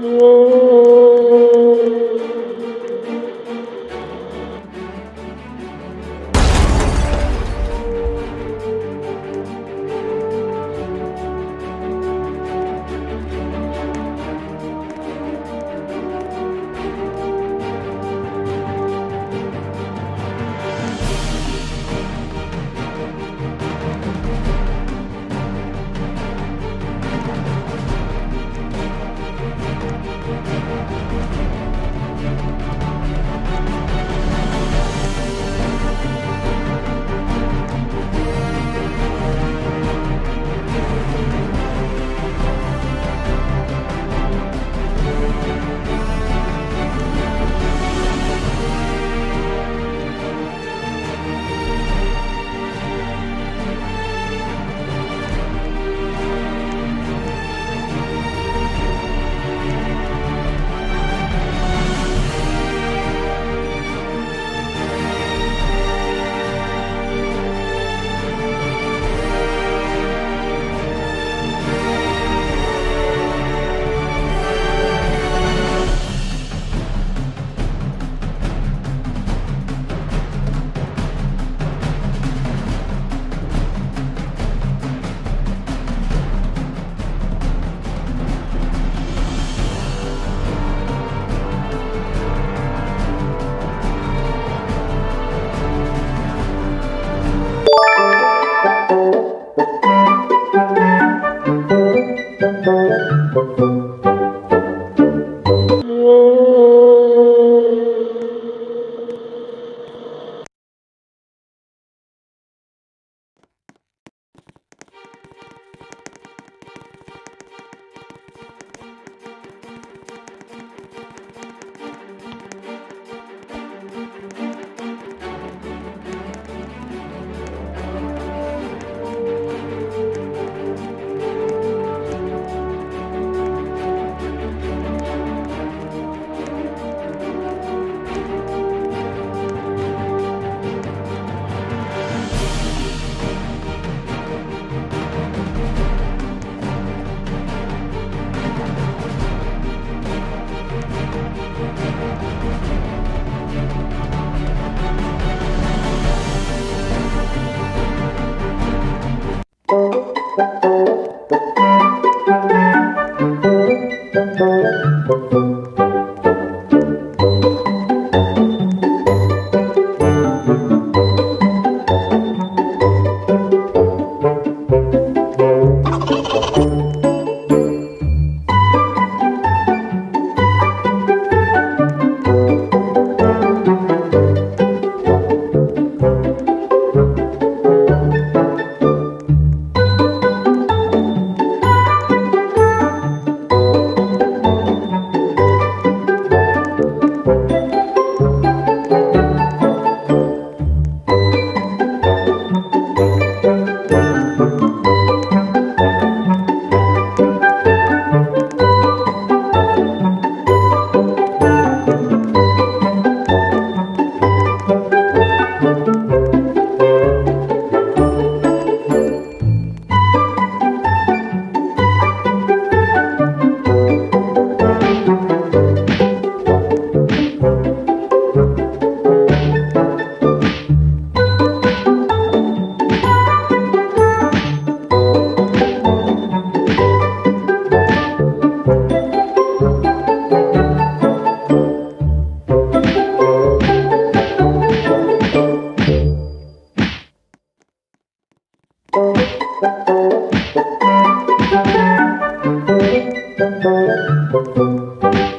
Oh. Müzik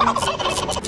めっちゃ。